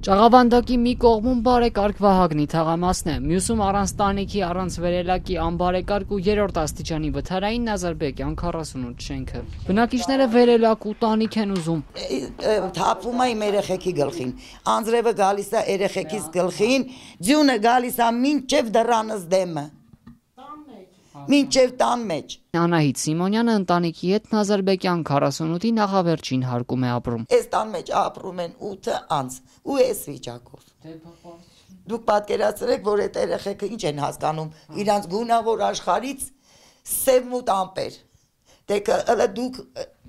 Ճաղավանդակի մի կողմում բարեկարգ Վահագնի թաղամասն է, մյուսում առանց տանիքի, առանց վերելակի անբարեկարգ ու երրորդ աստիճանի վթարային Նազարբեկյան 48 շենքը։ Բնակիչները վերելակ ու տանիք են ուզում։ Թափվում է իմ երեխեքի գլխին։ Անձրևը գալիս է երեխեքիս գլխին, ձյունը գալիս է մինչև դրանս դեմը մինչև տան մեջ։ Անահիտ Սիմոնյանը ընտանիքի հետ Նազարբեկյան 48-ի նախավերջին հարկում է ապրում։ Այս տան մեջ ապրում են 8 անց ու այս վիճակով։ Դուք պատկերացրեք, որ այդ երեխեքը ինչ են հասկանում, իրանց գունավոր աշխարից սև մութ ամպեր։ Դե հələ դուք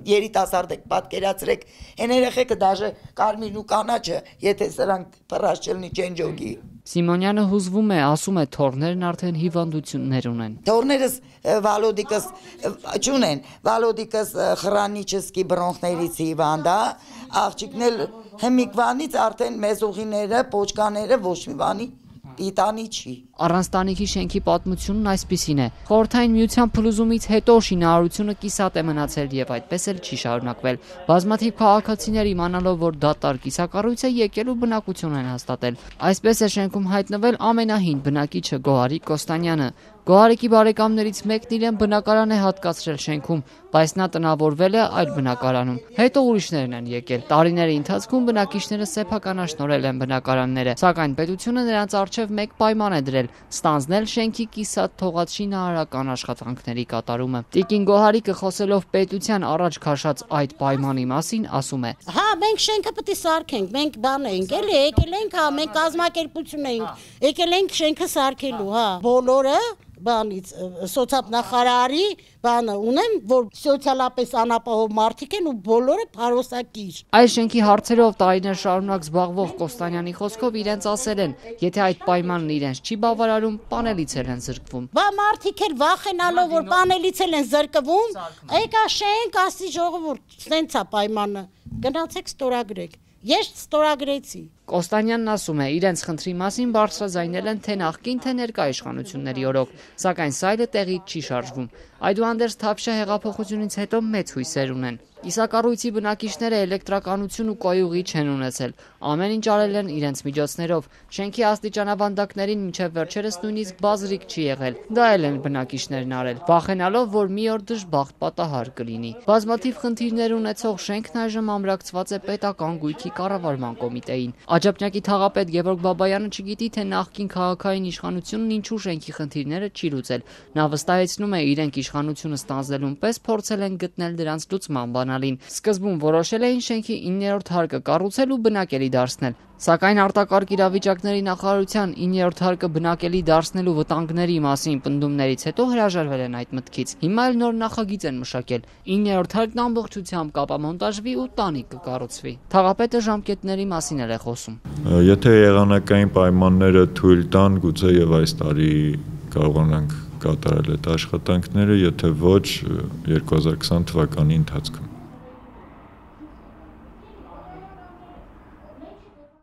երիտասարդ եք, պատկերացրեք, այն երեխեքը դաժե կարմիրն ու կանաչը, եթե սրանք փռած չլինի ճենջոգի, Սիմոնյանը հուզվում է, ասում է, թորներն արդեն հիվանդություններ ունեն։ Թորներս Վալոդիկս չունեն, Վալոդիկս խրանիչսկի բրոնխներից հիվանդ է, աղջիկն էլ հմիկվանից արդեն մեզուղիները, պոչկաները ոչ մի բանի պիտանի չի։ Առանց տանիքի շենքի պատմությունն այսպիսին է։ Խորթային միության փլուզումից հետո շինարարությունը կիսատ է մնացել եւ այդպես էլ չի շարունակվել։ Բազմաթիվ քաղաքացիներ իմանալով, որ դատարկ կիսակառույց է եկել ու բնակություն են հաստատել։ Այսպես է շենքում հայտնվել ամենահին բնակիչը Գոհարի Կոստանյանը, Գոհարիկի բարեկամներից մեկն իրեն բնակարան է հատկացրել շենքում, բայց նա տնավորվել է այլ բնակարանում։ Հետո ուրիշներն են եկել։ Տարիների ընթացքում բնակիչները սեփականաշնորել են բնակարանները, սակայն պետությունը նրանց արչև մեկ պայման է դրել՝ ստանձնել շենքի կիսատ թողած շինարարական աշխատանքների կատարումը։ Տիկին Գոհարիկը խոսելով պետության առաջ քաշած այդ պայմանի մասին ասում է. Հա, մենք շենքը պետք է սարքենք, մենք բան ենք, էլի եկել ենք, հա, մենք կազմակերպություն ենք, եկել ենք շենքը սարքելու, հա։ Բոլորը բանից սոցիալ նախարարի բանը ունեմ, որ սոցիալապես անապահով մարդիկ են ու բոլորը փարոսակիր։ Այս շենքի հարցերով տարիներ շարունակ զբաղվող Կոստանյանի խոսքով իրենց ասել են, եթե այդ պայմանն իրենց չի բավարարում, պանելից են զրկվում։ Բա մարդիկ էլ վախենալով որ պանելից են զրկվում, եկա շենք, ասի ժողովուրդ, սենց է պայմանը։ Գնացեք ստորագրեք։ Ես ստորագրեցի։ Կոստանյանն ասում է, իրենց խնդրի մասին բարձրաձայնել են թե նախկին, թե ներկա իշխանությունների օրոք, սակայն սայլը տեղից չի շարժվում։ Այդուհանդերձ Թավշյա հեղափոխությունից հետո մեծ հույսեր ունեն։ Իսակառույցի բնակիչները էլեկտրականություն ու կոյուղի չեն ունեցել։ Ամեն ինչ արել են իրենց միջոցներով։ Շենքի աստիճանավանդակներին մինչև վերջերս նույնիսկ բազրիկ չի եղել։ Դա էլ են բնակիչներն արել, վախենալով, որ մի օր դժբախտ պատահար կլինի։ Բազմաթիվ խնդիրներ ունեցող շենքն այժմ ամրացված է պետական գույքի կառավարման կոմիտեին։ Աջափնյակի թաղապետ Գևորգ Բաբայանը չգիտի, թե նախկին քաղաքային իշխանությունն ինչու շենքի խնդիրները չի լուծել։ Նա վստահեցնում է, իրենք իշխանությունը ստանձնելուն պես փորձել են գտնել դրանց լուծման բան բանալին։ Սկզբում որոշել էին շենքի 9-րդ հարկը կառուցել ու բնակելի դարձնել։ Սակայն արտակարգ իրավիճակների նախարարության 9-րդ հարկը բնակելի դարձնելու վտանգների մասին պնդումներից հետո հրաժարվել են այդ մտքից։ Հիմա էլ նոր նախագիծ են մշակել։ 9-րդ հարկն ամբողջությամբ կապամոնտաժվի ու տանիք կկառուցվի։ Թաղապետը ժամկետների մասին էլ է խոսում։ Եթե եղանակային պայմանները թույլ տան, գուցե եւ այս տարի կարողանանք կատարել այդ աշխատանքները, եթե ոչ 2020 թվականի ընթացքում